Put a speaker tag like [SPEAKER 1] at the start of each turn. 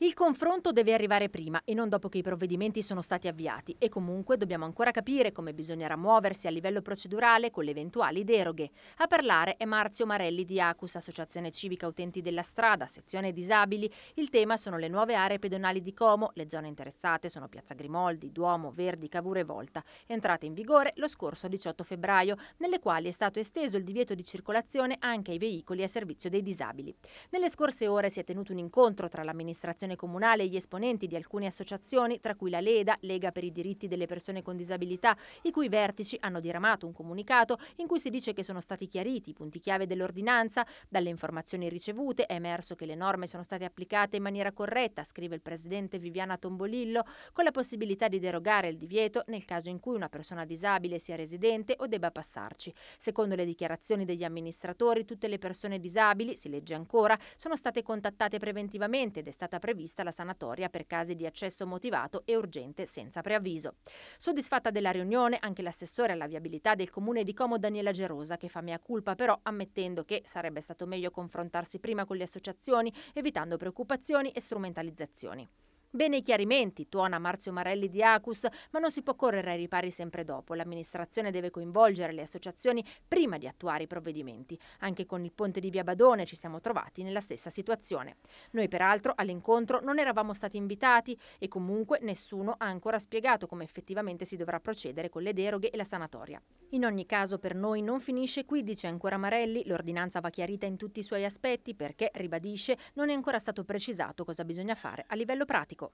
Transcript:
[SPEAKER 1] Il confronto deve arrivare prima e non dopo che i provvedimenti sono stati avviati e comunque dobbiamo ancora capire come bisognerà muoversi a livello procedurale con le eventuali deroghe. A parlare è Marzio Marelli di Acus, Associazione Civica Utenti della Strada, sezione disabili. Il tema sono le nuove aree pedonali di Como. Le zone interessate sono Piazza Grimoldi, Duomo, Verdi, Cavour e Volta, entrate in vigore lo scorso 18 febbraio, nelle quali è stato esteso il divieto di circolazione anche ai veicoli a servizio dei disabili. Nelle scorse ore si è tenuto un incontro tra l'amministrazione comunale e gli esponenti di alcune associazioni, tra cui la Leda, Lega per i diritti delle persone con disabilità, i cui vertici hanno diramato un comunicato in cui si dice che sono stati chiariti i punti chiave dell'ordinanza. Dalle informazioni ricevute è emerso che le norme sono state applicate in maniera corretta, scrive il presidente Viviana Tombolillo, con la possibilità di derogare il divieto nel caso in cui una persona disabile sia residente o debba passarci. Secondo le dichiarazioni degli amministratori, tutte le persone disabili, si legge ancora, sono state contattate preventivamente ed è stata prevista prevista la sanatoria per casi di accesso motivato e urgente senza preavviso. Soddisfatta della riunione anche l'assessore alla viabilità del comune di Como Daniela Gerosa che fa mea culpa però ammettendo che sarebbe stato meglio confrontarsi prima con le associazioni evitando preoccupazioni e strumentalizzazioni. Bene i chiarimenti, tuona Marzio Marelli di Acus, ma non si può correre ai ripari sempre dopo. L'amministrazione deve coinvolgere le associazioni prima di attuare i provvedimenti. Anche con il ponte di Via Badone ci siamo trovati nella stessa situazione. Noi peraltro all'incontro non eravamo stati invitati e comunque nessuno ha ancora spiegato come effettivamente si dovrà procedere con le deroghe e la sanatoria. In ogni caso per noi non finisce qui, dice ancora Marelli, l'ordinanza va chiarita in tutti i suoi aspetti perché, ribadisce, non è ancora stato precisato cosa bisogna fare a livello pratico. Pacífico.